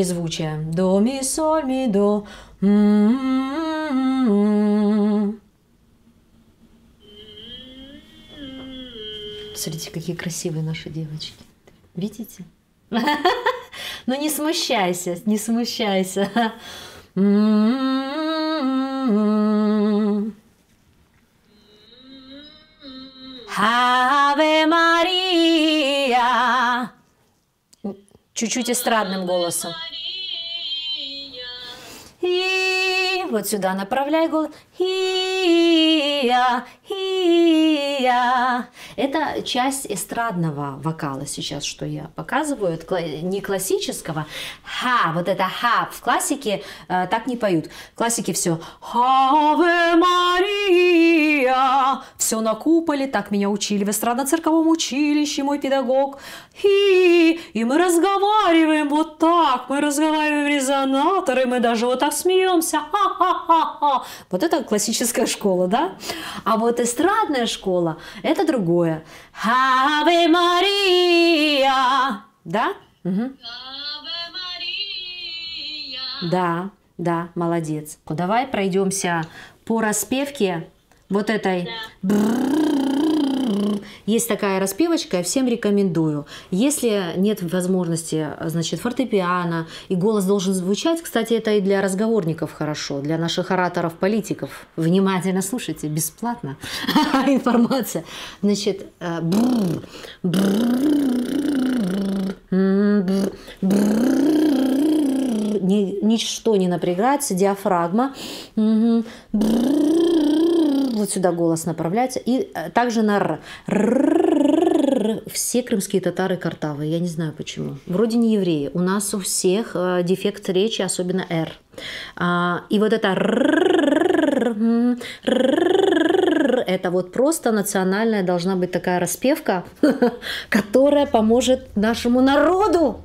трезвучие. До, ми, соль, ми, до. Смотрите, какие красивые наши девочки. Видите? Ну не смущайся, не смущайся. Аве Мария. Чуть-чуть эстрадным голосом. И вот сюда направляй голос. Ия, ия. Это часть эстрадного вокала сейчас, что я показываю. Это не классического. Ха, вот это ха. В классике э, так не поют. В классике все. Аве Мария. Все на куполе. Так меня учили в эстрадно-цирковом училище, мой педагог. И, и мы разговариваем вот так. Мы разговариваем резонаторы. Мы даже вот так смеемся. Ха-ха-ха-ха. Вот это классическая школа, да? А вот эстрадная школа – это другое. Аве Мария. Да? Мгм. Да, да, молодец. Давай пройдемся по распевке вот этой. Есть такая распевочка, я всем рекомендую. Если нет возможности, значит, фортепиано, и голос должен звучать, кстати, это и для разговорников хорошо, для наших ораторов-политиков. Внимательно слушайте, бесплатно информация. Значит, э, ничто не напрягается, диафрагма. Вот сюда голос направляется. И э, также на р. Все крымские татары картавые. Я не знаю почему. Вроде не евреи. У нас у всех э, дефект речи, особенно «р». А, И вот это это вот просто национальная должна быть такая распевка, которая поможет нашему народу.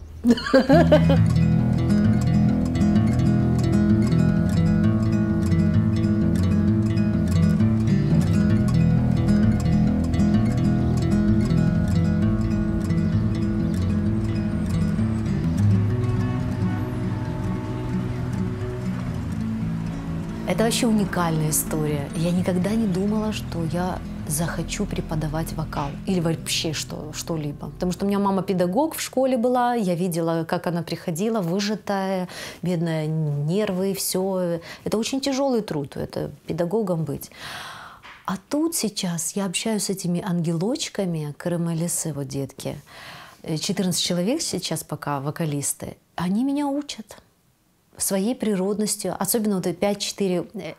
Это вообще уникальная история. Я никогда не думала, что я захочу преподавать вокал или вообще что, что-либо. Потому что у меня мама педагог в школе была, я видела, как она приходила, выжатая, бедная, нервы, все. Это очень тяжелый труд, это педагогом быть. А тут сейчас я общаюсь с этими ангелочками, крымалисы, вот детки, Э, 14 человек сейчас пока вокалисты, они меня учат своей природностью, особенно вот 5-4 э,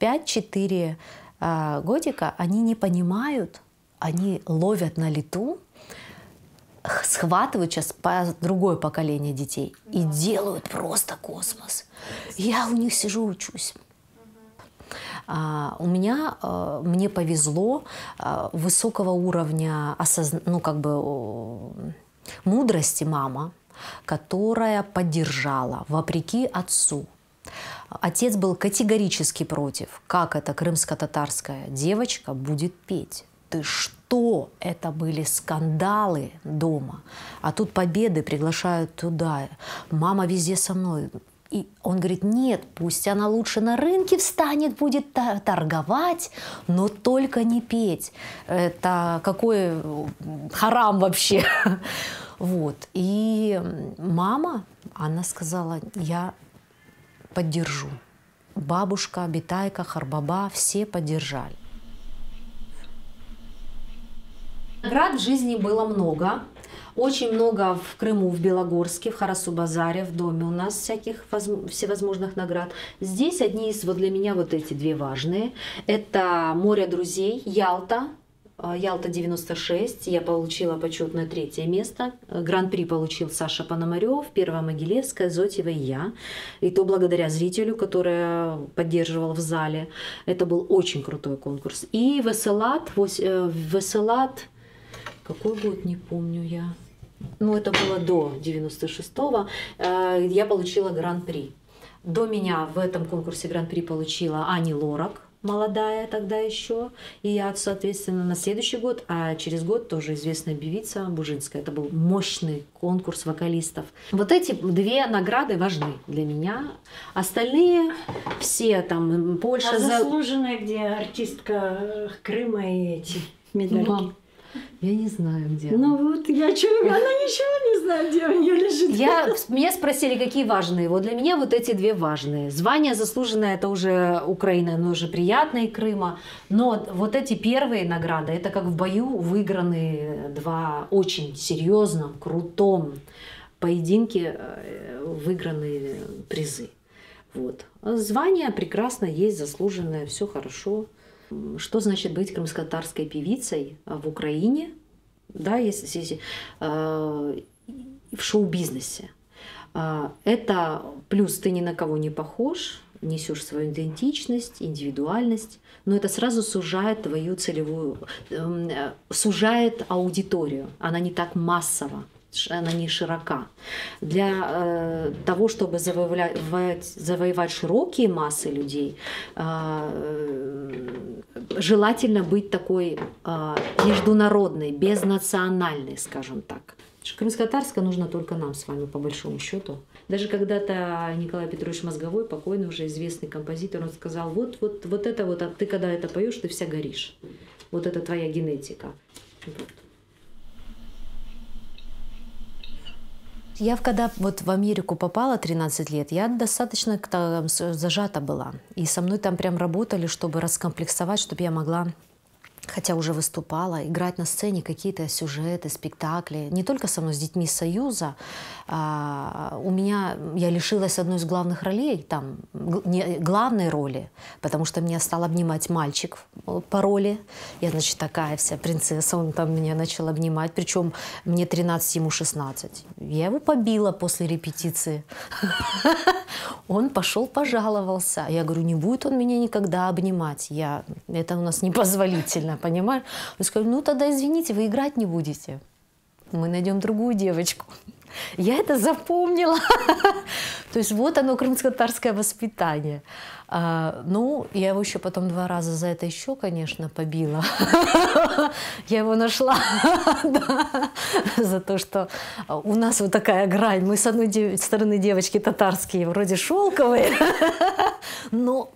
5-4 а, годика, они не понимают, они ловят на лету, схватывают сейчас по другое поколение детей и делают просто космос. Я у них сижу, учусь. А, у меня, э, мне повезло э, высокого уровня осозн- ну, как бы, о, мудрости мама, которая поддержала, вопреки отцу. Отец был категорически против, как эта крымско-татарская девочка будет петь. Ты что? Это были скандалы дома. А тут победы приглашают туда. Мама везде со мной. И он говорит, нет, пусть она лучше на рынке встанет, будет торговать, но только не петь. Это какой харам вообще. Вот. И мама, она сказала, я поддержу. Бабушка, Битайка, Харбаба, все поддержали. Наград в жизни было много. Очень много в Крыму, в Белогорске, в Харасу-Базаре, в доме у нас всяких возм- всевозможных наград. Здесь одни из, вот для меня вот эти две важные. Это «Море друзей», Ялта, Ялта 96, я получила почетное третье место. Гран-при получил Саша Пономарев, Первая Могилевская, Зотьева и я. И то благодаря зрителю, который поддерживал в зале. Это был очень крутой конкурс. И Веселат, вось- э, Веселат, какой год, не помню я. Ну, это было до 96-го. Э, Я получила гран-при. До меня в этом конкурсе гран-при получила Ани Лорак. Молодая тогда еще. И я, соответственно, на следующий год, а через год тоже известная певица Бужинская. Это был мощный конкурс вокалистов. Вот эти две награды важны для меня. Остальные все там Польша... А заслуженная, где артистка Крыма и эти медальки? Мам. Я не знаю, где. Ну вот, я что, она ничего не знает, где у нее лежит. Я, меня спросили, какие важные. Вот для меня вот эти две важные. Звание заслуженное, это уже Украина, но уже приятное Крыма. Но вот эти первые награды, это как в бою выиграны два очень серьезном, крутом поединке э, выигранные призы. Вот. Звание прекрасно есть, заслуженное, все хорошо что значит быть крымско-татарской певицей а, в Украине, да, если, если э, в шоу-бизнесе. Э, это плюс ты ни на кого не похож, несешь свою идентичность, индивидуальность, но это сразу сужает твою целевую, э, сужает аудиторию, она не так массово она не широка. Для э, того, чтобы завоевать, завоевать широкие массы людей, э, желательно быть такой э, международной, безнациональной, скажем так. Крымско-татарска нужно только нам с вами, по большому счету. Даже когда-то Николай Петрович Мозговой, покойный уже известный композитор, он сказал, вот, вот, вот это вот, а ты когда это поешь, ты вся горишь. Вот это твоя генетика. Вот. Я когда вот в Америку попала 13 лет, я достаточно там, зажата была. И со мной там прям работали, чтобы раскомплексовать, чтобы я могла хотя уже выступала, играть на сцене какие-то сюжеты, спектакли. Не только со мной, с детьми Союза. А, у меня, я лишилась одной из главных ролей, там, не, главной роли, потому что меня стал обнимать мальчик по роли. Я, значит, такая вся принцесса, он там меня начал обнимать, причем мне 13, ему 16. Я его побила после репетиции. Он пошел, пожаловался. Я говорю, не будет он меня никогда обнимать. Я, это у нас непозволительно, понимаешь? Он сказал, ну тогда извините, вы играть не будете. Мы найдем другую девочку. Я это запомнила. То есть вот оно, крымско-татарское воспитание. А, ну, я его еще потом два раза за это еще, конечно, побила. Я его нашла за то, что у нас вот такая грань. Мы с одной стороны девочки татарские, вроде шелковые, но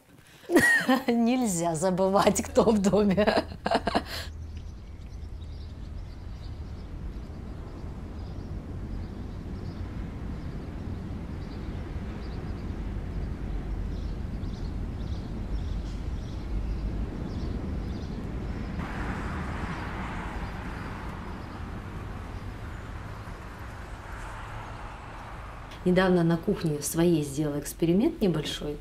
нельзя забывать, кто в доме. недавно на кухне своей сделала эксперимент небольшой.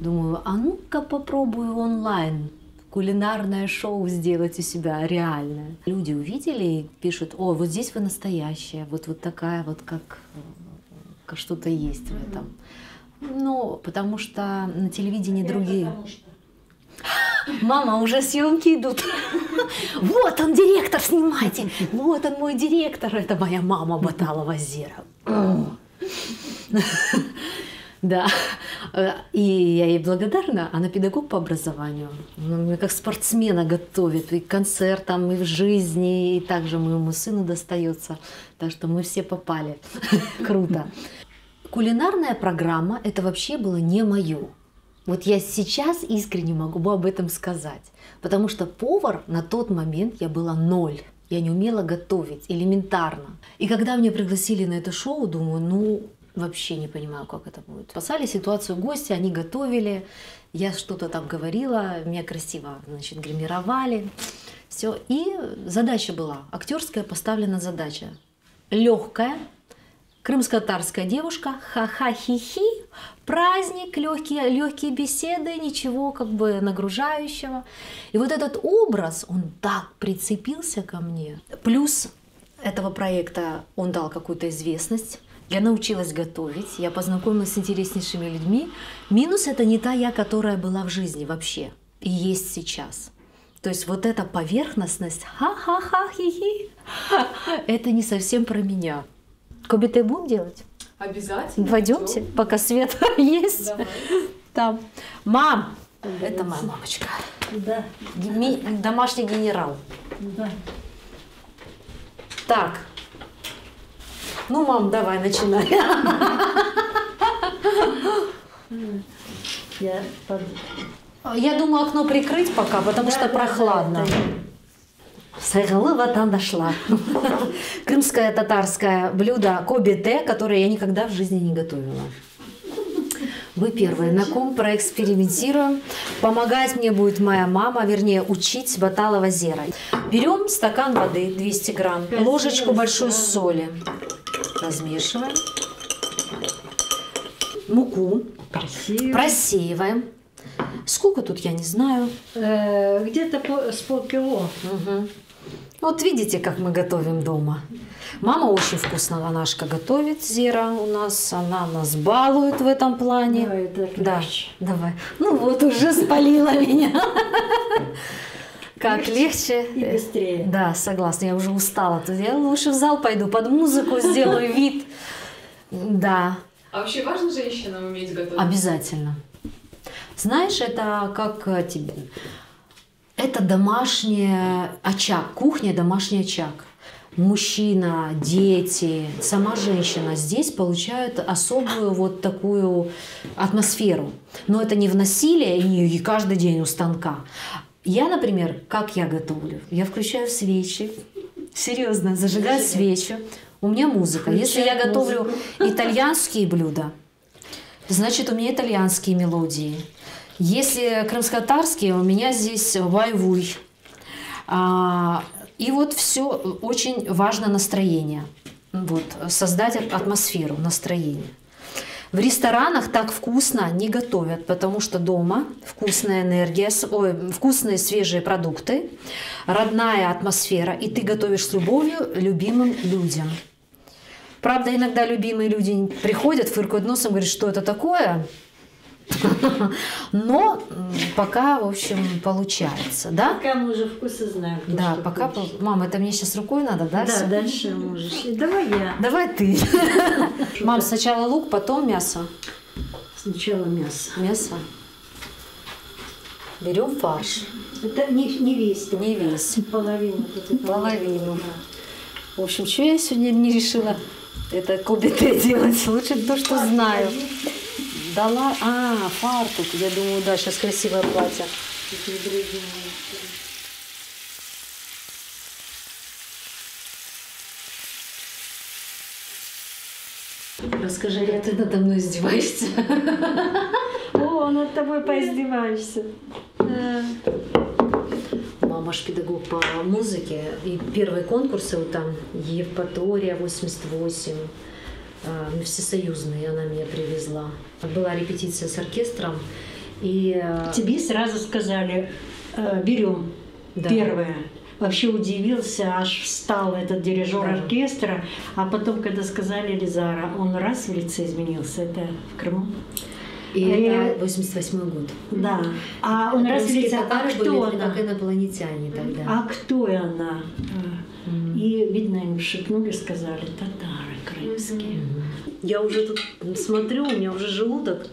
Думаю, а ну-ка попробую онлайн кулинарное шоу сделать у себя реальное. Люди увидели и пишут, о, вот здесь вы настоящая, вот, вот такая вот, как, как что-то есть в этом. Ну, потому что на телевидении другие. Мама, уже съемки идут. Вот он, директор, снимайте. Вот он, мой директор. Это моя мама Баталова Зера. Да. И я ей благодарна. Она педагог по образованию. Она меня как спортсмена готовит и к концертам, и в жизни, и также моему сыну достается. Так что мы все попали. Круто. Кулинарная программа – это вообще было не мое. Вот я сейчас искренне могу об этом сказать. Потому что повар на тот момент я была ноль. Я не умела готовить элементарно. И когда меня пригласили на это шоу, думаю, ну, вообще не понимаю, как это будет. Спасали ситуацию гости, они готовили, я что-то там говорила, меня красиво, значит, гримировали. Все. И задача была, актерская поставлена задача. Легкая, крымско-татарская девушка, ха-ха-хи-хи, праздник, легкие, легкие беседы, ничего как бы нагружающего. И вот этот образ, он так прицепился ко мне. Плюс этого проекта он дал какую-то известность. Я научилась готовить, я познакомилась с интереснейшими людьми. Минус это не та я, которая была в жизни вообще и есть сейчас. То есть вот эта поверхностность, ха-ха-ха, хи-хи, это не совсем про меня. Кобиты будем делать? Обязательно. Пойдемте, пока свет есть. Давай. Там. Мам, Это моя мамочка. Да, Домашний генерал. да. Так. Ну, мам, давай, начинай. Я под... Я думаю, окно прикрыть пока, потому Да, что да, да, прохладно. это- Сайгалы ватан дошла. Крымское татарское блюдо кобите, которое я никогда в жизни не готовила. Вы первые, на ком проэкспериментируем. Помогать мне будет моя мама, вернее, учить Баталова Зера. Берем стакан воды 200 грамм, ложечку большой соли. Размешиваем. Муку Красиво. просеиваем. Сколько тут, я не знаю. Э, Где-то по- с полкило. Мгм. Вот видите, как мы готовим дома. Мама очень вкусно ланашка готовит, Зера у нас. Она нас балует в этом плане. Давай, Да, давай. Ну вот, уже спалила меня. Как легче. И быстрее. Да, согласна, я уже устала. Я лучше в зал пойду, под музыку сделаю вид. Да, А вообще важно женщинам уметь готовить? Обязательно. Знаешь, это как э, тебе? Это домашний очаг, кухня, домашний очаг. Мужчина, дети, сама женщина здесь получают особую вот такую атмосферу. Но это не в насилие и каждый день у станка. Я, например, как я готовлю? Я включаю свечи, серьезно, зажигаю свечу. У меня музыка. Если я готовлю итальянские блюда, значит, у меня итальянские мелодии. Если крымско-татарские, у меня здесь вайвуй. А, и вот все очень важно настроение. Вот, создать атмосферу, настроение. В ресторанах так вкусно не готовят, потому что дома вкусная энергия, ой, вкусные свежие продукты, родная атмосфера, и ты готовишь с любовью любимым людям. Правда, иногда любимые люди приходят, фыркают носом, говорят, что это такое. Но пока, в общем, получается, да? Пока мы уже вкусы знаем. Да, пока... хочет. пол- Мам, это мне сейчас рукой надо, да? Да, всё? дальше можешь. И давай я. Давай ты. Мам, сначала лук, потом мясо. Сначала мясо. Мясо. Берем фарш. Это не, не весь. Не весь. Половину. Половину. В общем, что я сегодня не решила это кубите делать? Лучше то, что знаю. Дала... А, фартук. Я думаю, да, сейчас красивое платье. Расскажи, а ты надо мной издеваешься? О, над тобой поиздеваешься. Мама ж педагог по музыке. И первые конкурсы вот там Евпатория 88, э, всесоюзные она меня привезла. Была репетиция с оркестром. И э, Тебе сразу сказали, э, берем Да. первое. Вообще удивился, аж встал этот дирижер Да. оркестра. А потом, когда сказали Лизара, он раз в лице изменился. Это в Крыму? и э, это 88 год. Да. А он раз в лице, а кто были она? как инопланетяне тогда. А кто она? Мгм. И, видно, им шепнули, сказали, татары крымские. Я уже тут смотрю, у меня уже желудок.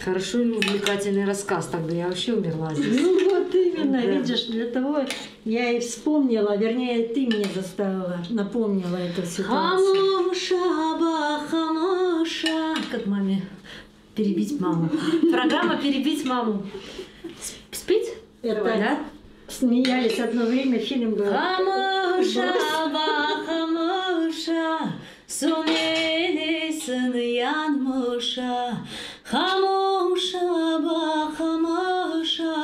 Хорошо или увлекательный рассказ, тогда я вообще умерла здесь. Ну вот именно, Да. видишь, для того я и вспомнила, вернее, ты меня заставила, напомнила эту ситуацию. Хамуша, ба, хамуша. Как маме перебить маму. Программа «Перебить маму». С- Спеть? Это Да? Смеялись одно время, фильм был. Хамуша, хамуша, сумелесін янмуша. Хамуша, хамуша,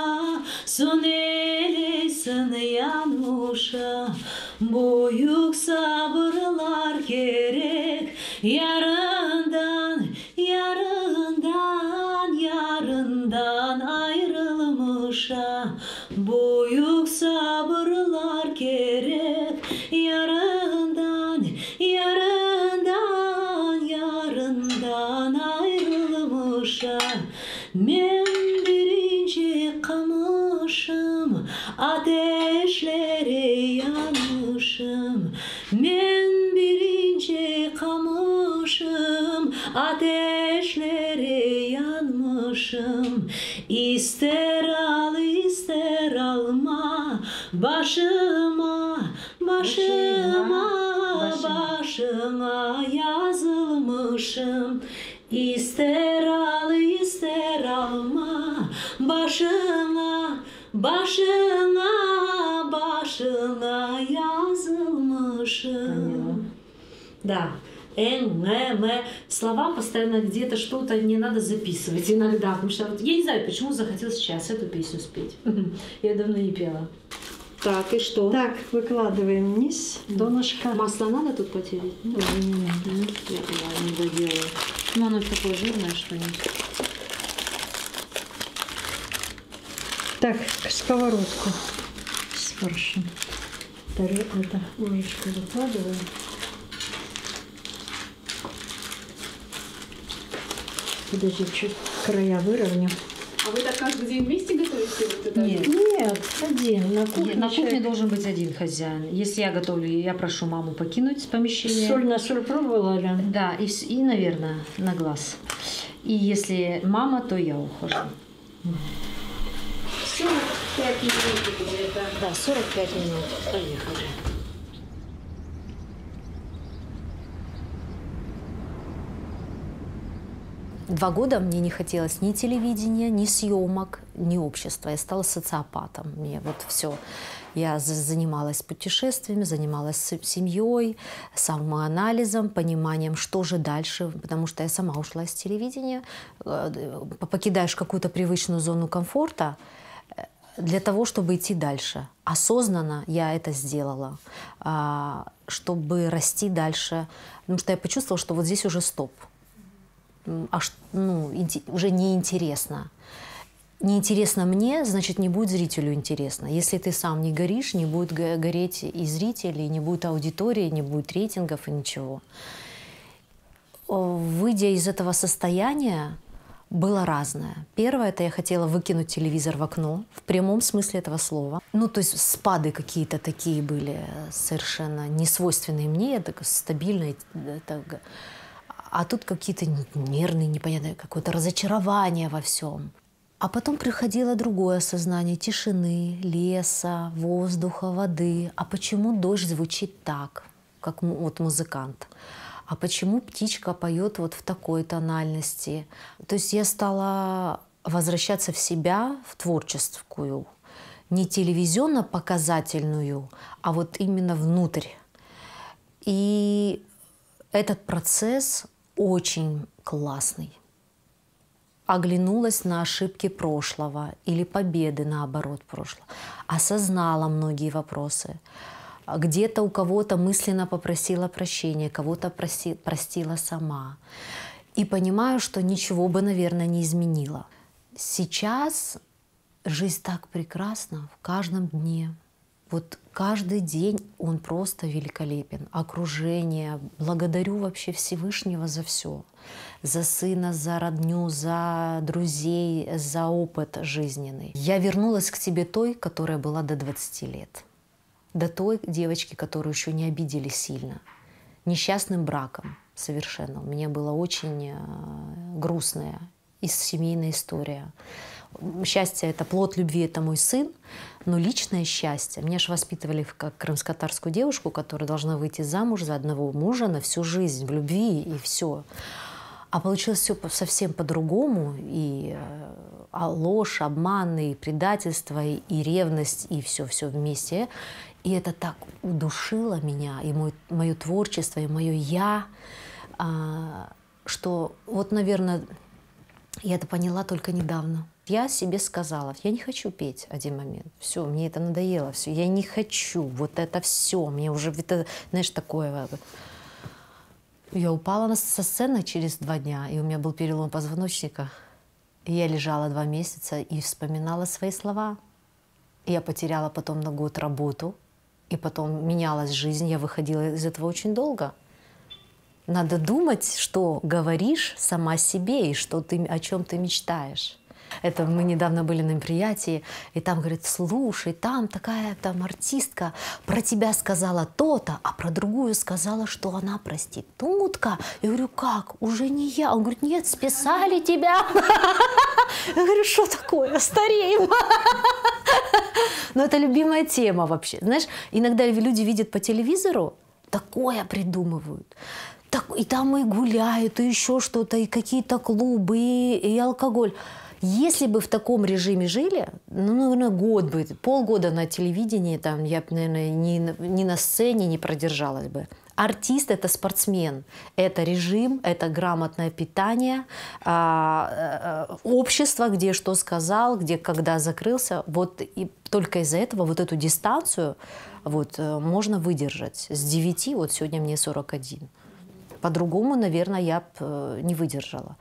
сумелесін янмуша. Büyük sabırlar gerek yarından, yarından, yarından ayrılmışa. Büyük sabırlar gerek Başıma Başıma Başına yazılmışım İster al ister alma Başına Başına Başına yazılmışım Да. Н, М, М. Слова постоянно где-то что-то не надо записывать иногда. Потому что я не знаю, почему захотелось сейчас эту песню спеть. Я давно не пела. Так, и что? Так, выкладываем вниз донышко. Масло надо тут потереть? Ну, не надо. Я не доделаю. Ну, оно такое жирное, что нет. Так, сковородку с фаршем. Это ложечку выкладываем. Подожди, чуть края выровню. А вы так каждый день вместе готовите? Вот это? Нет. Нет, один. На кухне, Нет, на кухне человек- должен быть один хозяин. Если я готовлю, я прошу маму покинуть помещение. Соль на соль пробовала, Аля? Да, и, и, наверное, на глаз. И если мама, то я ухожу. 45 минут где-то. Да, 45 минут. Поехали. Два года мне не хотелось ни телевидения, ни съемок, ни общества. Я стала социопатом. Мне вот все. Я за- занималась путешествиями, занималась семьей, самоанализом, пониманием, что же дальше, потому что я сама ушла из телевидения. Э, Покидаешь какую-то привычную зону комфорта, э, для того, чтобы идти дальше. Осознанно я это сделала, а, чтобы расти дальше, потому что я почувствовала, что вот здесь уже стоп. А ну, уже неинтересно. Неинтересно мне, значит, не будет зрителю интересно. Если ты сам не горишь, не будет го- гореть и зрители, не будет аудитории, не будет рейтингов и ничего. Выйдя из этого состояния, было разное. Первое, это я хотела выкинуть телевизор в окно, в прямом смысле этого слова. Ну, то есть спады какие-то такие были э, совершенно несвойственные мне, я так стабильно. э, так, а тут какие-то нервные, непонятные, какое-то разочарование во всем. А потом приходило другое осознание тишины, леса, воздуха, воды. А почему дождь звучит так, как вот музыкант? А почему птичка поет вот в такой тональности? То есть я стала возвращаться в себя, в творческую, не телевизионно-показательную, а вот именно внутрь. И этот процесс очень классный. Оглянулась на ошибки прошлого или победы, наоборот, прошлого. Осознала многие вопросы. Где-то у кого-то мысленно попросила прощения, кого-то проси- простила сама. И понимаю, что ничего бы, наверное, не изменила. Сейчас жизнь так прекрасна в каждом дне. Вот каждый день он просто великолепен. Окружение. Благодарю вообще Всевышнего за все. За сына, за родню, за друзей, за опыт жизненный. Я вернулась к себе той, которая была до 20 лет. До той девочки, которую еще не обидели сильно. Несчастным браком совершенно. У меня была очень э, грустная семейная история. Счастье – это плод любви, это мой сын, но личное счастье. Меня же воспитывали как крымско-татарскую девушку, которая должна выйти замуж за одного мужа на всю жизнь, в любви и все. А получилось все совсем по-другому. И э, а ложь, обман, и предательство, и, и ревность, и все-все вместе. И это так удушило меня, и мой, мое творчество, и мое «я», а, что вот, наверное, я это поняла только недавно. Я себе сказала, я не хочу петь один момент. Все, мне это надоело, все, я не хочу, вот это все, мне уже, это, знаешь, такое. Я упала на- со сцены через два дня, и у меня был перелом позвоночника. И я лежала два месяца и вспоминала свои слова. Я потеряла потом на год работу, и потом менялась жизнь. Я выходила из этого очень долго. Надо думать, что говоришь сама себе и что ты, о чем ты мечтаешь. Это мы недавно были на мероприятии, и там говорит, слушай, там такая там артистка про тебя сказала то-то, а про другую сказала, что она проститутка. Я говорю, как? Уже не я. Он говорит, нет, списали тебя. Я говорю, что такое? Стареем. Но это любимая тема вообще. Знаешь, иногда люди видят по телевизору, такое придумывают. Так, и там и гуляют, и еще что-то, и какие-то клубы, и, и алкоголь. Если бы в таком режиме жили, ну, наверное, год бы, полгода на телевидении, там, я бы, наверное, ни, ни на сцене не продержалась бы. Артист – это спортсмен, это режим, это грамотное питание, а, э, общество, где что сказал, где когда закрылся. Вот и только из-за этого вот эту дистанцию вот, э, можно выдержать. С 9, вот сегодня мне 41. По-другому, наверное, я б э, не выдержала.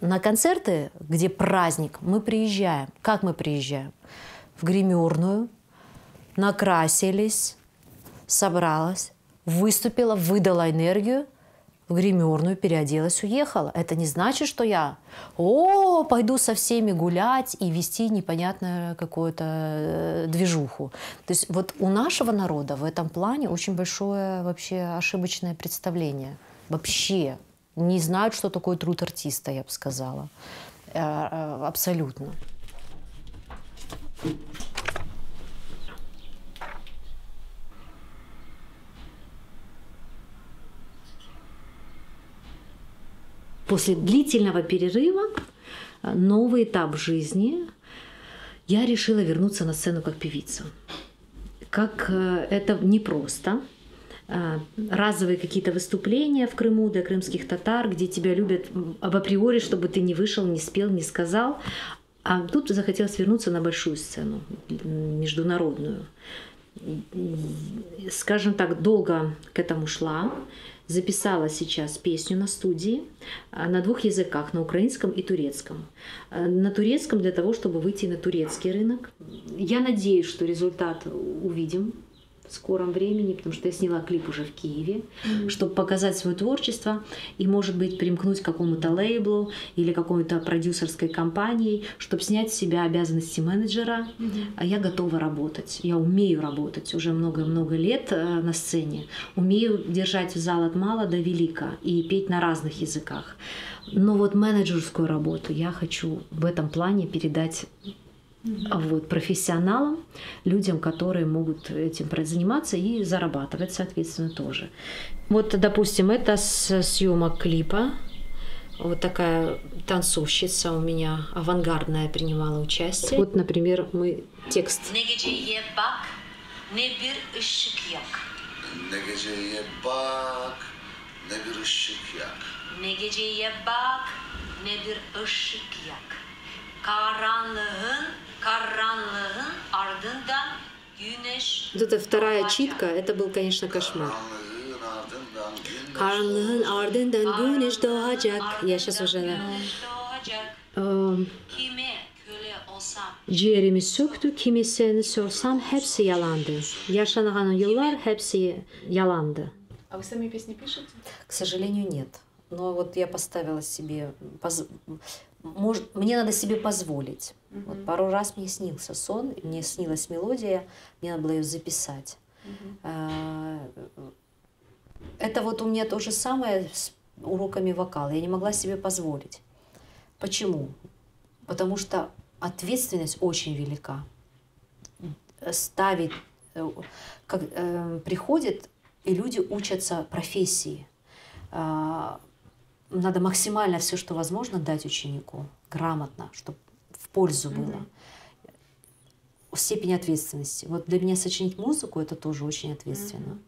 На концерты, где праздник, мы приезжаем. Как мы приезжаем? В гримерную, накрасились, собралась, выступила, выдала энергию, в гримерную переоделась, уехала. Это не значит, что я, о, пойду со всеми гулять и вести непонятную какую-то э, движуху. То есть вот у нашего народа в этом плане очень большое вообще ошибочное представление. Вообще не знают, что такое труд артиста, я бы сказала. Э, э, Абсолютно. После длительного перерыва, э, новый этап жизни, я решила вернуться на сцену как певица. Как это непросто. Э, Разовые какие-то выступления в Крыму для крымских татар, где тебя любят в априори, чтобы ты не вышел, не спел, не сказал. А тут захотелось вернуться на большую сцену, международную. Скажем так, долго к этому шла. Записала сейчас песню на студии а, на двух языках, на украинском и турецком. А, На турецком для того, чтобы выйти на турецкий рынок. Я надеюсь, что результат увидим скором времени, потому что я сняла клип уже в Киеве, чтобы показать свое творчество и, может быть, примкнуть к какому-то лейблу или какой-то продюсерской компании, чтобы снять с себя обязанности менеджера. А я готова работать. Я умею работать уже много-много лет э, на сцене. Умею держать зал от мала до велика и петь на разных языках. Но вот менеджерскую работу я хочу в этом плане передать а вот, профессионалам, людям, которые могут этим заниматься и зарабатывать, соответственно, тоже. Вот, допустим, это с съемок клипа. Вот такая танцовщица у меня авангардная принимала участие. Вот, например, мы текст. Karanlığın, Вот эта вторая читка, это был, конечно, кошмар. Karanlığın ardından güneş doğacak. Я сейчас уже. Эм, olsam Ciğerimi söktü, kimisini sorsam hepsi yalandı. Yaşanan yıllar hepsi yalandı. А вы сами песни пишете? К сожалению, нет. Но вот я поставила себе, поз- может, мне надо себе позволить. Вот пару раз мне снился сон, мне снилась мелодия, мне надо было ее записать. А, Это вот у меня то же самое с уроками вокала. Я не могла себе позволить. Почему? Потому что ответственность очень велика. Ставить, э, как э, приходит, и люди учатся профессии. А, Надо максимально все, что возможно, дать ученику грамотно, чтобы в пользу было. Степень ответственности. Вот для меня сочинить музыку это тоже очень ответственно.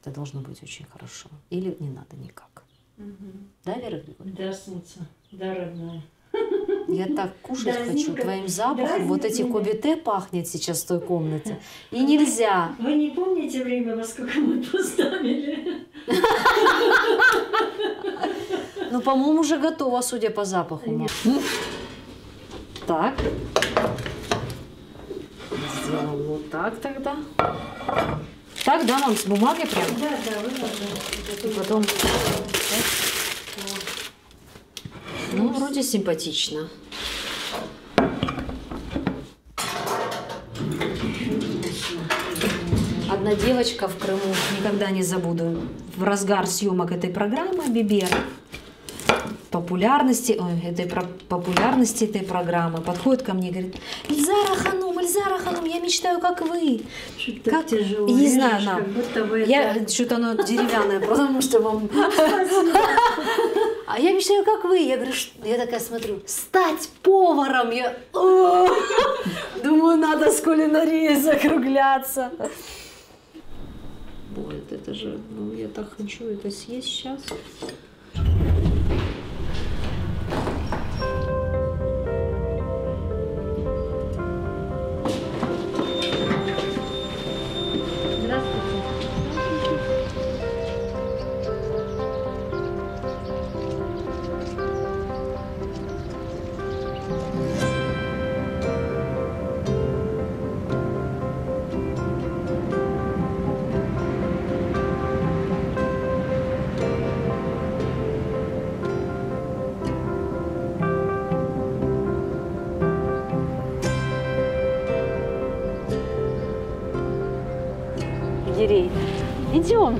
Это должно быть очень хорошо. Или не надо никак. Да, Вера Григорьевна? Да, солнце, да, родная. Я так кушать хочу Дразненько. твоим запахом. Вот эти кобите пахнет сейчас в той комнате. И нельзя. Вы не помните время, во сколько мы поставили? Ну, по-моему, уже готово, судя по запаху. Так. Сделаем вот так тогда. Так, да, мам, с бумагой прям? Да, да, вы можно. И потом... Ну, вроде симпатично. Одна девочка в Крыму, никогда не забуду, в разгар съемок этой программы «Бибер» популярности, ой, этой про- популярности этой программы, подходит ко мне и говорит, Ильзара Ханум, Ильзара Ханум, я мечтаю, как вы. Что-то Как? тяжело. Не знаю, режешь, на. Как будто бы Я это... что-то оно деревянное, потому что вам... А я мечтаю, как вы. Я говорю, я такая смотрю, стать поваром. Я думаю, надо с кулинарией закругляться. Вот, это же, ну, я так хочу это съесть сейчас.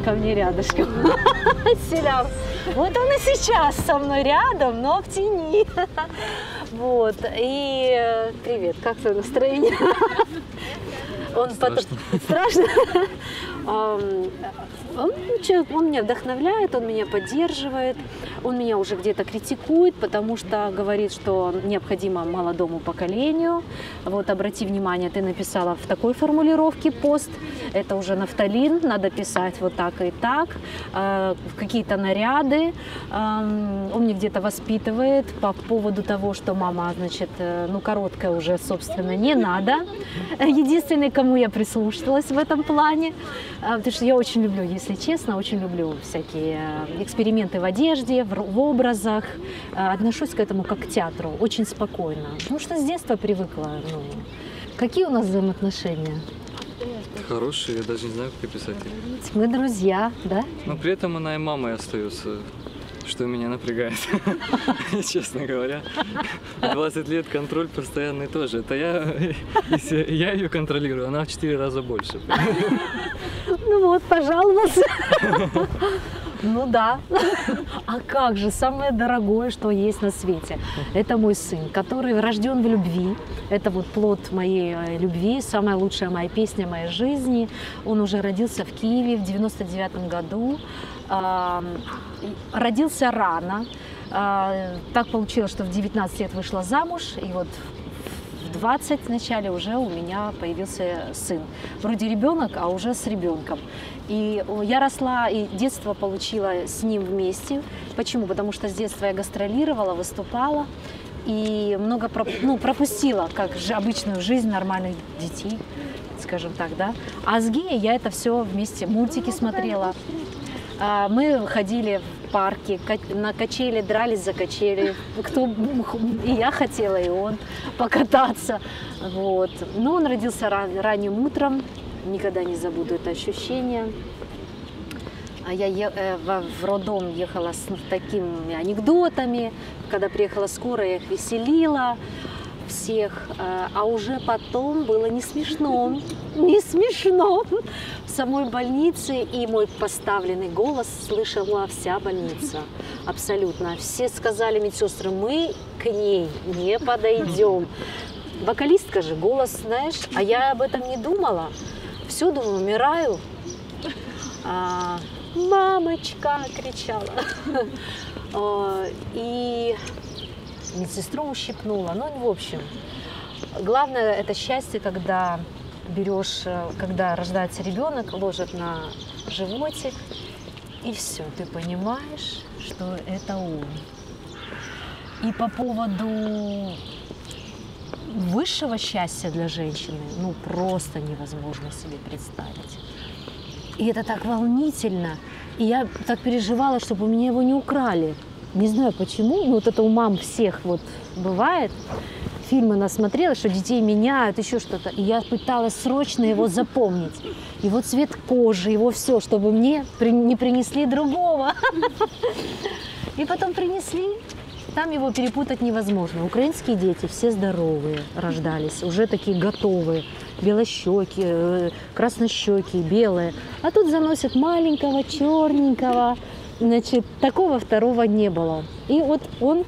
Ко мне рядышком. Селян. Вот он и сейчас со мной рядом, но в тени. Вот. И э, привет, как твое настроение? Он потом... Страшно? Он, он меня вдохновляет, он меня поддерживает, он меня уже где-то критикует, потому что говорит, что необходимо молодому поколению. Вот обрати внимание, ты написала в такой формулировке пост, это уже нафталин, надо писать вот так и так, э, какие-то наряды. Он мне где-то воспитывает по поводу того, что мама, значит, э, ну короткая уже, собственно, не надо. Единственный, кому я прислушалась в этом плане, а, потому что я очень люблю, если честно, очень люблю всякие э, эксперименты в одежде, в, в образах. Э, Отношусь к этому как к театру, очень спокойно. Потому что с детства привыкла. Ну. Какие у нас взаимоотношения? Хорошие, я даже не знаю, как описать их. Мы друзья, да? Но при этом она и мамой остается, что меня напрягает, честно говоря. 20 лет контроль постоянный тоже. Это я, я ее контролирую, она в 4 раза больше. Ну вот, пожаловался. Ну да. А как же, самое дорогое, что есть на свете. Это мой сын, который рожден в любви. Это вот плод моей э, любви, самая лучшая моя песня моей жизни. Он уже родился в Киеве в 99 году. Родился рано. А, Так получилось, что в 19 лет вышла замуж, и вот в 20 в начале уже у меня появился сын. Вроде ребенок, а уже с ребенком. И я росла и детство получила с ним вместе. Почему? Потому что с детства я гастролировала, выступала и много ну, пропустила, как же обычную жизнь нормальных детей, скажем так, да. А с Геей я это все вместе, мультики смотрела. А, Мы ходили в парке, ка- на качели, дрались за качели. Кто, и я хотела, и он покататься. Вот. Но он родился ран- ранним утром. Никогда не забуду это ощущение. А я е- э, в, роддом ехала с такими анекдотами. Когда приехала скорая, я их веселила всех. А- А уже потом было не смешно. Не смешно. В самой больнице и мой поставленный голос слышала вся больница. Абсолютно. Все сказали медсестры, мы к ней не подойдем. Вокалистка же, голос, знаешь, а я об этом не думала. Все, думаю, умираю. А, Мамочка кричала. И медсестру ущипнула. Ну, в общем, главное это счастье, когда берешь, э, когда рождается ребенок, ложат на животик, и все, ты понимаешь, что это он. И по поводу высшего счастья для женщины, ну просто невозможно себе представить. И это так волнительно. И я так переживала, чтобы у меня его не украли. Не знаю почему, но вот это у мам всех вот бывает. Фильмы насмотрелась, что детей меняют, еще что-то. И я пыталась срочно его запомнить. Его цвет кожи, его все, чтобы мне не принесли другого. И потом принесли. Там его перепутать невозможно. Украинские дети все здоровые рождались, уже такие готовые. Белощеки, э, краснощеки, белые. А тут заносят маленького, черненького. Значит, такого второго не было. И вот он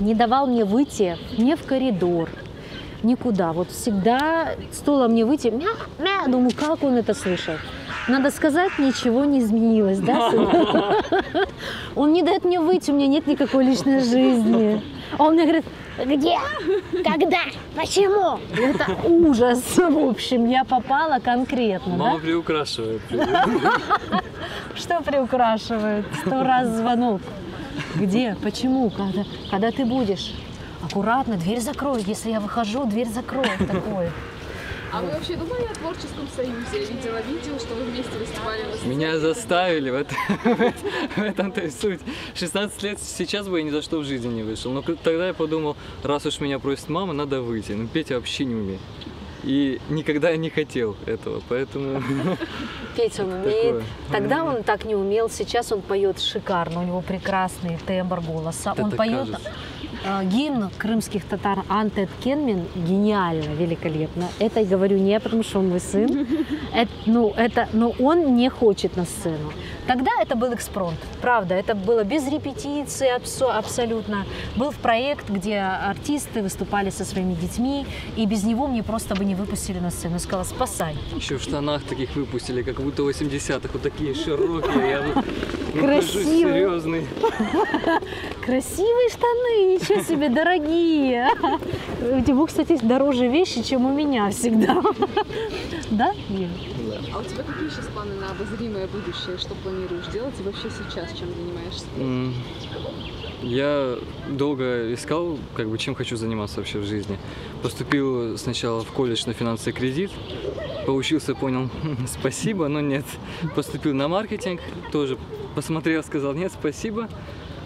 не давал мне выйти не в коридор, никуда. Вот всегда стоило мне выйти, мя, мя, думаю, как он это слышал. Надо сказать, ничего не изменилось, да, сын? Он не дает мне выйти, у меня нет никакой личной жизни. А Он мне говорит, где? Когда? Почему? Это ужас. В общем, я попала конкретно, да? Мама приукрашивает. Что приукрашивает? Сто раз звонок. Где? Почему? Когда, когда ты будешь? Аккуратно, дверь закрой. Если я выхожу, дверь закрой. Такое. А вы вообще думали о творческом союзе? Я видела видео, что вы вместе выступали на. Меня заставили, в, это- в этом-то и суть. 16 лет сейчас бы я ни за что в жизни не вышел. Но тогда я подумал, раз уж меня просит мама, надо выйти. Но петь я вообще не умею. И никогда я не хотел этого, поэтому... Петь он умеет. Тогда он так не умел, сейчас он поет шикарно, у него прекрасный тембр голоса. Он поет кажется. Э, гимн крымских татар Антет Кенмин гениально, великолепно. Это я говорю не потому, что он мой сын. Это, ну, это, но он не хочет на сцену. Тогда это был экспромт, правда, это было без репетиции абсо- абсолютно. Был в проект, где артисты выступали со своими детьми, и без него мне просто бы не выпустили на сцену. Я сказала, спасай. Еще в штанах таких выпустили, как будто 80-х, вот такие широкие. Я Красиво. серьезный. Красивые штаны, ничего себе, дорогие. У тебя, кстати, дороже вещи, чем у меня всегда. Да? Ир? А у тебя какие сейчас планы на обозримое будущее? Что планируешь делать и вообще сейчас чем занимаешься? М, Я долго искал, как бы, чем хочу заниматься вообще в жизни. Поступил сначала в колледж на финансовый кредит, поучился, понял, спасибо, но нет. Поступил на маркетинг, тоже посмотрел, сказал, нет, спасибо.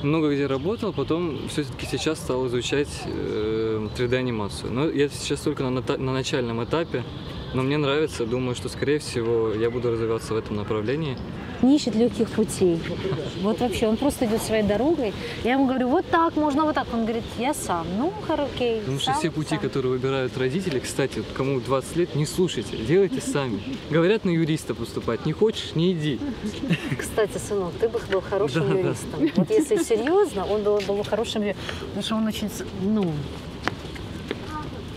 Много где работал, потом все-таки сейчас стал изучать э, 3D-анимацию. Но я сейчас только на, на начальном этапе, но мне нравится, думаю, что, скорее всего, я буду развиваться в этом направлении. Не ищет легких путей. Вот вообще, он просто идет своей дорогой. Я ему говорю, вот так, можно вот так. Он говорит, я сам. Ну, окей. Потому что сам, все пути, сам. которые выбирают родители, кстати, кому 20 лет, не слушайте, делайте сами. Говорят на юриста поступать, не хочешь, не иди. Кстати, сынок, ты бы был хорошим Да, да. юристом. Вот если серьезно, он был, был бы хорошим юристом. Потому что он очень, ну,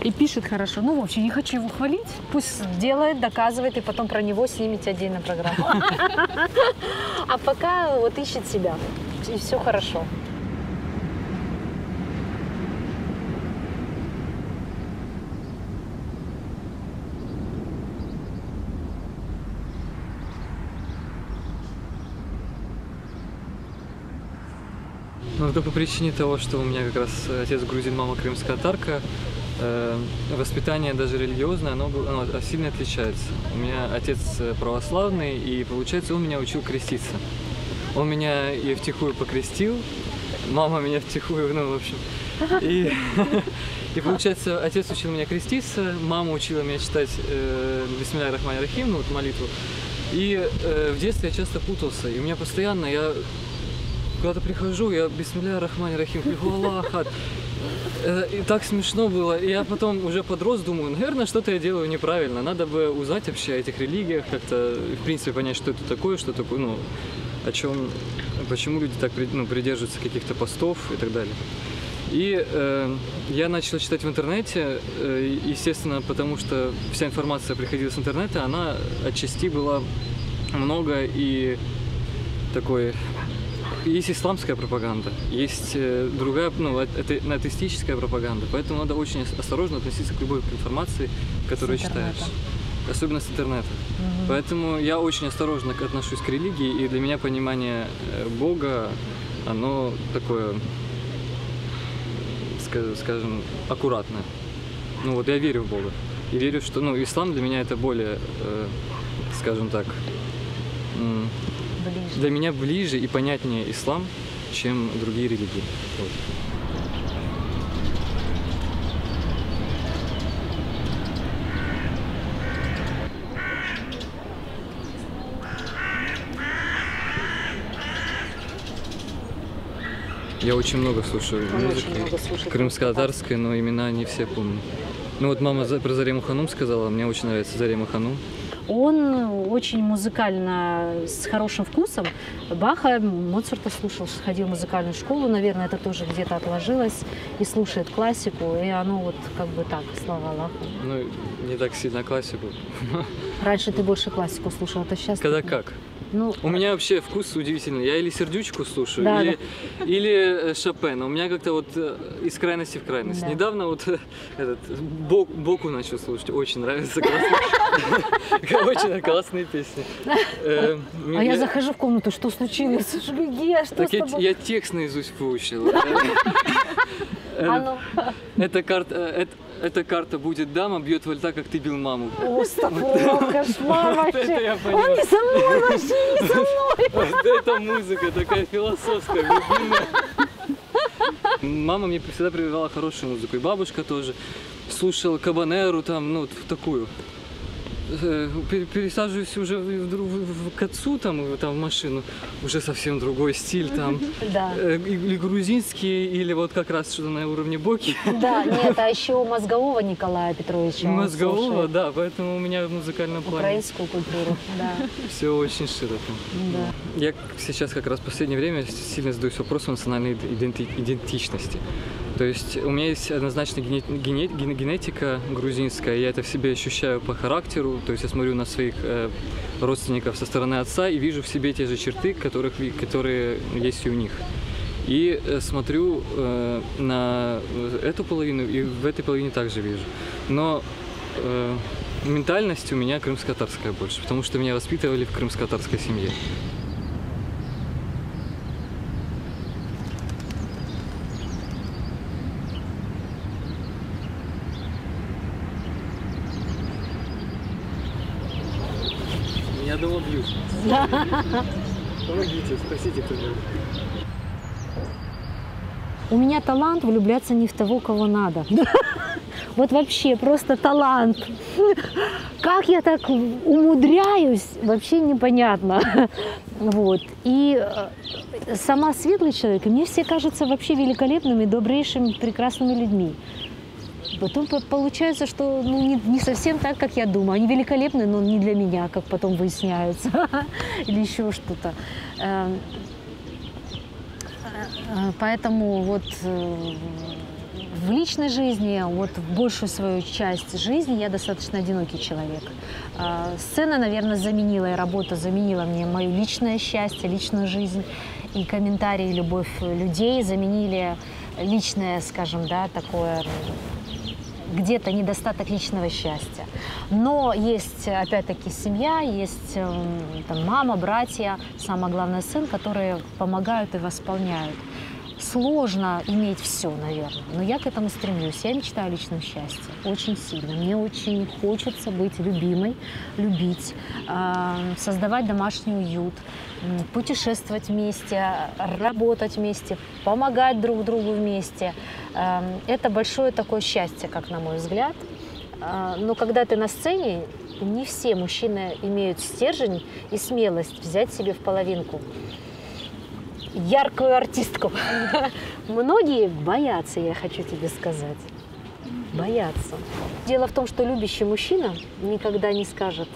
и пишет хорошо. Ну, в общем, не хочу его хвалить. Пусть делает, доказывает, и потом про него снимете отдельно программу. А пока вот ищет себя. И все хорошо. Ну, это по причине того, что у меня как раз отец грузин, мама крымская татарка. Э, Воспитание даже религиозное, оно, оно сильно отличается. У меня отец э, православный, и получается, он меня учил креститься. Он меня и втихую покрестил, мама меня втихую, ну, в общем. И, и получается, отец учил меня креститься, мама учила меня читать э, Бисмилля Рахман Рахим, ну, вот молитву. И э, в детстве я часто путался, и у меня постоянно, я куда-то прихожу, я Бисмилля Рахман Рахим, Аллах, Э, И так смешно было. И я потом уже подрос, думаю, наверное, что-то я делаю неправильно. Надо бы узнать вообще о этих религиях, как-то, в принципе, понять, что это такое, что такое, ну, о чем, почему люди так ну, придерживаются каких-то постов и так далее. И э, я начал читать в интернете, э, естественно, потому что вся информация приходила с интернета, она отчасти была много и такой есть исламская пропаганда, есть э, другая, ну, а- это атеистическая пропаганда, поэтому надо очень ос- осторожно относиться к любой информации, которую читаешь. Особенно с интернета. Поэтому я очень осторожно отношусь к религии, и для меня понимание э, Бога, оно такое, ска- скажем, аккуратное. Ну вот я верю в Бога. И верю, что, ну, ислам для меня это более, э, скажем так, Ближе. для меня ближе и понятнее ислам, чем другие религии. Я очень много слушаю Он музыки. Крымско-татарской, но имена не все помню. Ну вот мама про Зарему Ханум сказала, мне очень нравится Зарема Ханум. Он очень музыкально, с хорошим вкусом. Баха, Моцарта слушал, ходил в музыкальную школу, наверное, это тоже где-то отложилось, и слушает классику, и оно вот как бы так, слава Аллаху. Ну, не так сильно классику. Раньше ты больше классику слушал, а сейчас... Когда как? Ну, У меня вообще вкус удивительный. Я или сердючку слушаю, Да, или, или э, Шопена. У меня как-то вот э, из крайности в крайность. Да. Недавно вот э, этот Бок, Боку начал слушать. Очень нравится. Очень классные песни. А я захожу в комнату, что случилось? Где? Что Так с тобой? я текст наизусть выучил. Э, А ну, Эта карта, э, эт- эта карта будет дама, бьет вольта, как ты бил маму. о, стопудово, кошмар вообще. Он не со мной вообще, не со мной. Это музыка такая философская, глубинная. Мама мне всегда прививала хорошую музыку, и бабушка тоже. Слушал Кабанеру там, ну, такую. Э, пер- Пересаживаюсь уже в, в- в- к отцу там, э, там в машину, уже совсем другой стиль там. Да. Э, Или грузинский, или вот как раз что-то на уровне боки. Да, нет, а еще мозгового Николая Петровича. Мозгового, да, поэтому у меня в музыкальном плане Украинскую культуру, да, все очень широко. да. Я сейчас как раз в последнее время сильно задаюсь вопросом национальной иденти- идентичности. То есть у меня есть однозначно гене- гене- ген- генетика грузинская, я это в себе ощущаю по характеру, то есть я смотрю на своих э, родственников со стороны отца и вижу в себе те же черты, которых, которые есть и у них. И э, смотрю э, на эту половину и в этой половине также вижу. Но э, ментальность у меня крымско-татарская больше, потому что меня воспитывали в крымско-татарской семье. Меня дома бьют. Помогите, спросите. У меня талант влюбляться не в того, кого надо. Вот вообще просто талант. Как я так умудряюсь, вообще непонятно. Вот. И э, сама светлый человек, мне все кажутся вообще великолепными, добрейшими, прекрасными людьми. Потом по- получается, что ну, не, не совсем так, как я думаю. Они великолепны, но не для меня, как потом выясняется. Или еще что-то. Эм, Э, Поэтому вот э, в личной жизни, вот в большую свою часть жизни я достаточно одинокий человек. Сцена, наверное, заменила, и работа заменила мне мое личное счастье, личную жизнь. И комментарии, и любовь людей заменили личное, скажем, да, такое где-то недостаток личного счастья. Но есть, опять-таки, семья, есть эм, там, мама, братья, самое главное, сын, которые помогают и восполняют. Сложно иметь все, наверное, но я к этому стремлюсь. Я мечтаю о личном счастье очень сильно. Мне очень хочется быть любимой, любить, эм, создавать домашний уют, путешествовать вместе, работать вместе, помогать друг другу вместе. Эм, Это большое такое счастье, как на мой взгляд. А, Но когда ты на сцене, не все мужчины имеют стержень и смелость взять себе в половинку яркую артистку. Многие боятся, я хочу тебе сказать. Боятся. Дело в том, что любящий мужчина никогда не скажет,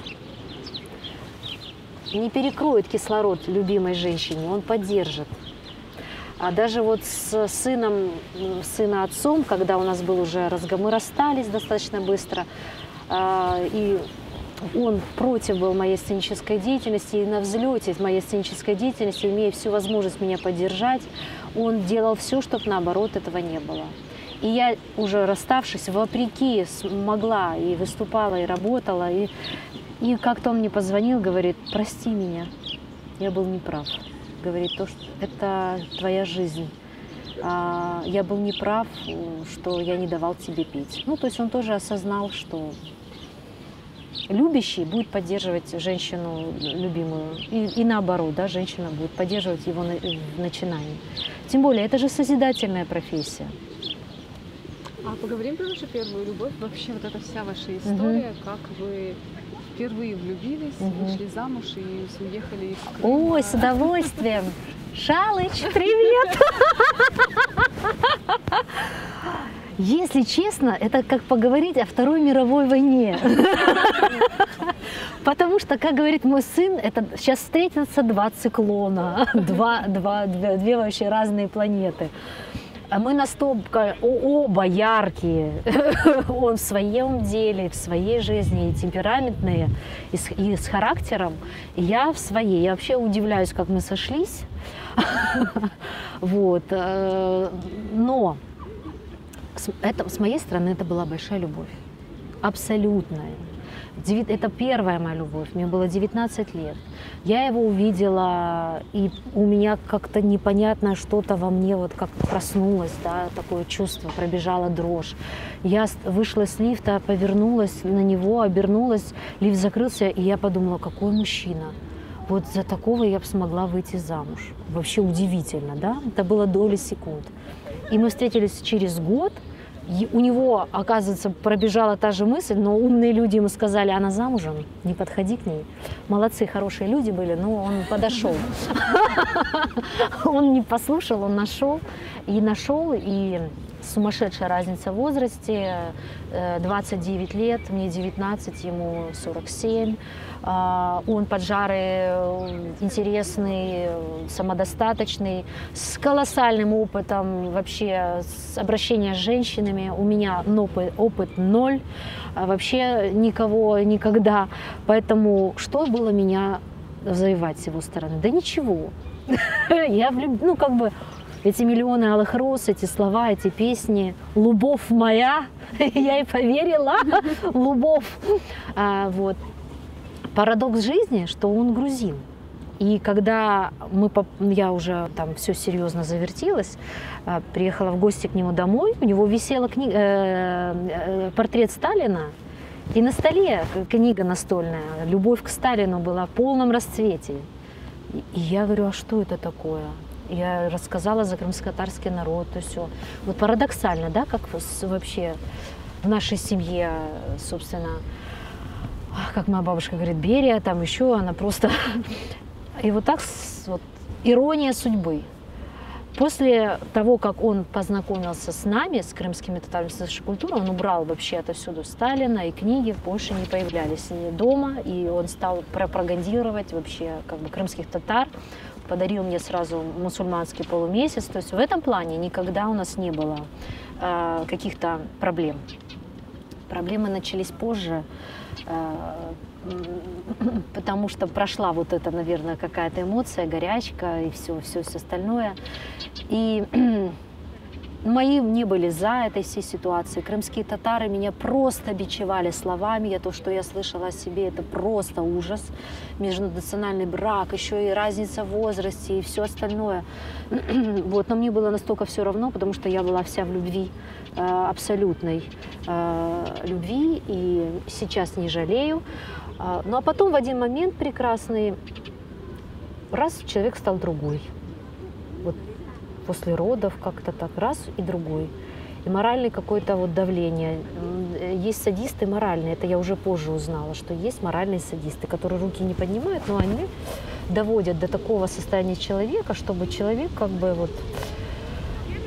не перекроет кислород любимой женщине, он поддержит. А даже вот с сыном, сына отцом, когда у нас был уже разговор, мы расстались достаточно быстро, а, и он против был моей сценической деятельности, и на взлете моей сценической деятельности, имея всю возможность меня поддержать, он делал все, чтобы наоборот этого не было. И я уже расставшись, вопреки смогла и выступала, и работала, и, и как-то он мне позвонил, говорит, прости меня, я был неправ. Говорит, то, что это твоя жизнь. А, я был неправ, что я не давал тебе пить. Ну, то есть он тоже осознал, что любящий будет поддерживать женщину любимую. И, и наоборот, да, женщина будет поддерживать его на- в начинании. Тем более, это же созидательная профессия. А поговорим про вашу первую любовь. Вообще вот эта вся ваша история, как вы впервые влюбились, Мгм. вышли замуж и уехали в Крым. Ой, с удовольствием. Шалыч, привет! Если честно, это как поговорить о Второй мировой войне. Потому что, как говорит мой сын, это сейчас встретятся два циклона, два, два, две, две вообще разные планеты. А мы настолько оба яркие, он в своем деле, в своей жизни, и темпераментные, и с, и с характером, и я в своей. Я вообще удивляюсь, как мы сошлись. Вот. э, Но с, это, с моей стороны это была большая любовь. Абсолютная. Это первая моя любовь. Мне было 19 лет. Я его увидела, и у меня как-то непонятно что-то во мне вот как проснулось, да, такое чувство, пробежала дрожь. Я вышла с лифта, повернулась на него, обернулась, лифт закрылся, и я подумала, какой мужчина. Вот за такого я бы смогла выйти замуж. Вообще удивительно, да? Это было доли секунд. И мы встретились через год, и у него, оказывается, пробежала та же мысль, но умные люди ему сказали, она замужем, не подходи к ней. Молодцы, хорошие люди были, но он подошел. Он не послушал, он нашел. И нашел, и сумасшедшая разница в возрасте. Э, 29 лет, мне 19, ему 47. А, Он поджарый, э, интересный, э, самодостаточный, с колоссальным опытом вообще с обращения с женщинами. У меня опыт, ноль, а вообще никого никогда. Поэтому что было меня завоевать с его стороны? Да ничего. Я ну как бы эти миллионы алых роз, эти слова, эти песни, любовь моя, я и поверила, любовь. А, вот. Парадокс жизни, что он грузин. И когда мы, я уже там все серьезно завертелась, а, приехала в гости к нему домой, у него висела кни- э, э, портрет Сталина, и на столе книга настольная «Любовь к Сталину» была в полном расцвете. И я говорю, а что это такое? Я рассказала за крымско-татарский народ, то все. Вот парадоксально, да, как вообще в нашей семье, собственно, как моя бабушка говорит, Берия, там еще, она просто... И вот так, вот, ирония судьбы. После того, как он познакомился с нами, с крымскими татарами, с нашей культурой, он убрал вообще отовсюду Сталина, и книги больше не появлялись ни дома, и он стал пропагандировать вообще как бы крымских татар, подарил мне сразу мусульманский полумесяц, то есть в этом плане никогда у нас не было э, каких-то проблем. Проблемы начались позже, э, потому что прошла вот эта, наверное, какая-то эмоция, горячка и все, все, все остальное. И мои не были за этой всей ситуацией. Крымские татары меня просто бичевали словами. Я то, что я слышала о себе, это просто ужас. Межнациональный брак, еще и разница в возрасте и все остальное. Вот, но мне было настолько все равно, потому что я была вся в любви, э, абсолютной э, любви, и сейчас не жалею. А, Ну а потом в один момент прекрасный, раз человек стал другой. После родов как-то так, раз и другой. И моральное какое-то вот давление. Есть садисты моральные, это я уже позже узнала, что есть моральные садисты, которые руки не поднимают, но они доводят до такого состояния человека, чтобы человек как бы вот...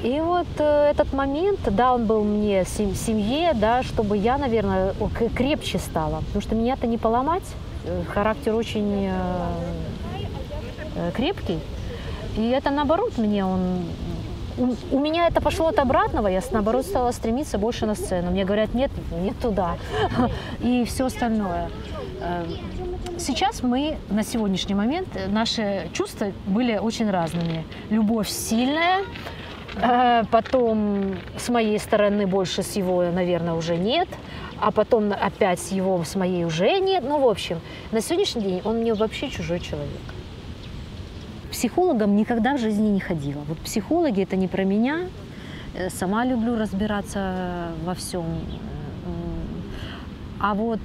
И вот э, этот момент, да, он был мне сем- семье, да, чтобы я, наверное, крепче стала. Потому что меня-то не поломать, э, характер очень э, крепкий. И это наоборот мне он... У, у меня это пошло от обратного, я наоборот стала стремиться больше на сцену. Мне говорят, нет, нет туда. И все остальное. Э, Сейчас мы, на сегодняшний момент, э, наши чувства были очень разными. Любовь сильная, э, потом с моей стороны больше с его, наверное, уже нет, а потом опять с его, с моей уже нет. Ну, в общем, на сегодняшний день он мне вообще чужой человек психологом никогда в жизни не ходила. Вот психологи это не про меня. Э, Сама люблю разбираться во всем. А вот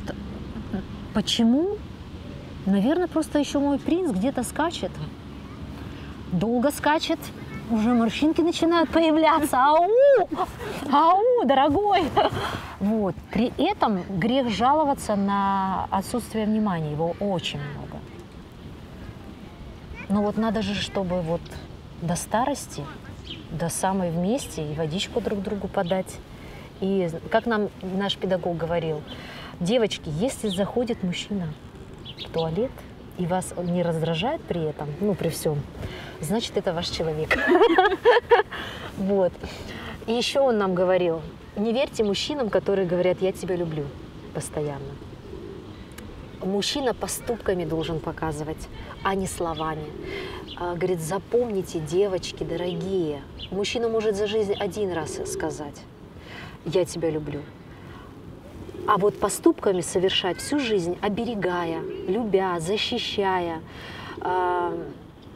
почему? Наверное, просто еще мой принц где-то скачет. Долго скачет. Уже морщинки начинают появляться. Ау! Ау, дорогой! Вот. При этом грех жаловаться на отсутствие внимания. Его очень много. Но вот надо же, чтобы вот до старости, до самой вместе и водичку друг другу подать. И как нам наш педагог говорил, девочки, если заходит мужчина, в туалет, и вас не раздражает при этом, ну, при всем, значит, это ваш человек. Вот. И еще он нам говорил, не верьте мужчинам, которые говорят, я тебя люблю постоянно. Мужчина поступками должен показывать, а не словами. А, Говорит, запомните, девочки дорогие, мужчина может за жизнь один раз сказать, я тебя люблю. А вот поступками совершать всю жизнь, оберегая, любя, защищая, а,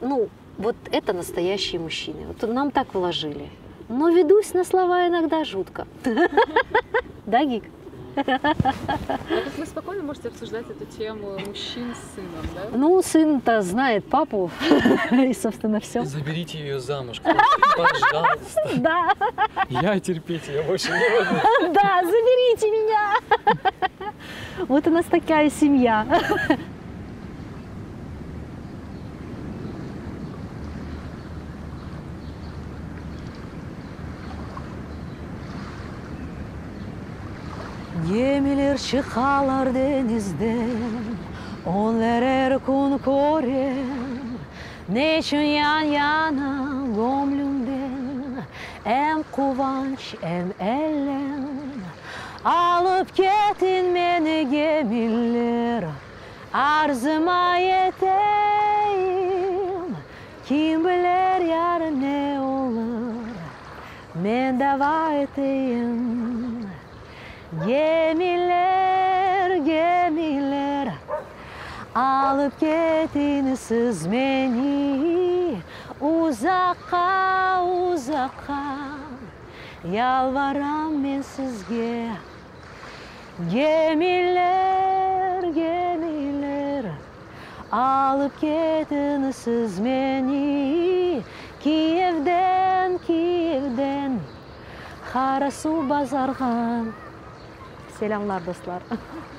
ну, вот это настоящие мужчины. Вот нам так вложили. Но ведусь на слова иногда жутко. Да, Гик? А как вы спокойно можете обсуждать эту тему мужчин с сыном, да? Ну, сын-то знает папу, и, собственно, все. Заберите ее замуж, пожалуйста. Да, Я терпеть ее больше не могу. да, заберите меня. Вот у нас такая семья. Gemiler çıkarlar denizden Onlar er kun korer Ne için yan yana gönlümden Hem kıvanç hem ellem Alıp getin beni gemiler Arzıma yeteyim. Kim bilir yarın ne olur? Men dava eteyim Alıp gidin siz beni. Uzakka, uzakka Yalvaram ben sizge. Gemiler, gemiler. Alıp gidin siz beni. Kiev'den, Kiev'den. Karasu bazarga Selamlar dostlar.